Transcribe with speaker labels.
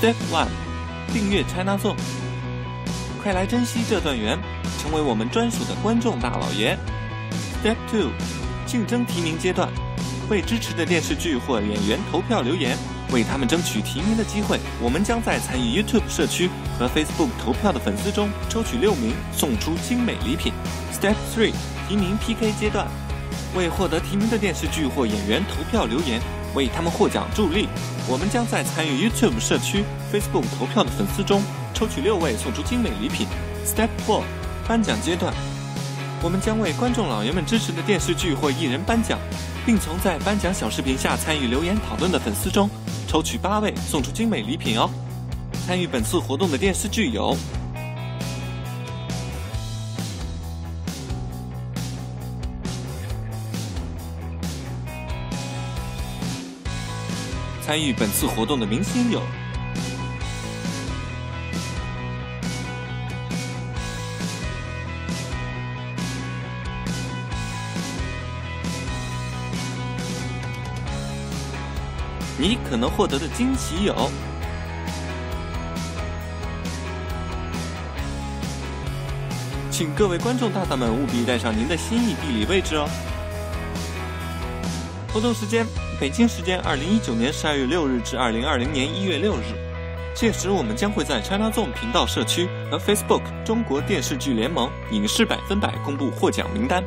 Speaker 1: Step One，订阅 China Zone，快来珍惜这段缘，成为我们专属的观众大老爷。Step Two，竞争提名阶段，为支持的电视剧或演员投票留言，为他们争取提名的机会。我们将在参与 YouTube 社区和 Facebook 投票的粉丝中抽取六名，送出精美礼品。Step Three，提名 PK 阶段，为获得提名的电视剧或演员投票留言，为他们获奖助力。我们将在参与 YouTube 社区、Facebook 投票的粉丝中抽取六位，送出精美礼品。Step Four，颁奖阶段。我们将为观众老爷们支持的电视剧或艺人颁奖，并从在颁奖小视频下参与留言讨论的粉丝中抽取八位，送出精美礼品哦。参与本次活动的电视剧有：参与本次活动的明星有。你可能获得的惊喜有：请各位观众大大们务必带上您的心意地理位置哦。活动时间：北京时间二零一九年十二月六日至二零二零年一月六日。届时我们将会在 China Zone 频道社区和 Facebook 中国电视剧联盟影视百分百公布获奖名单。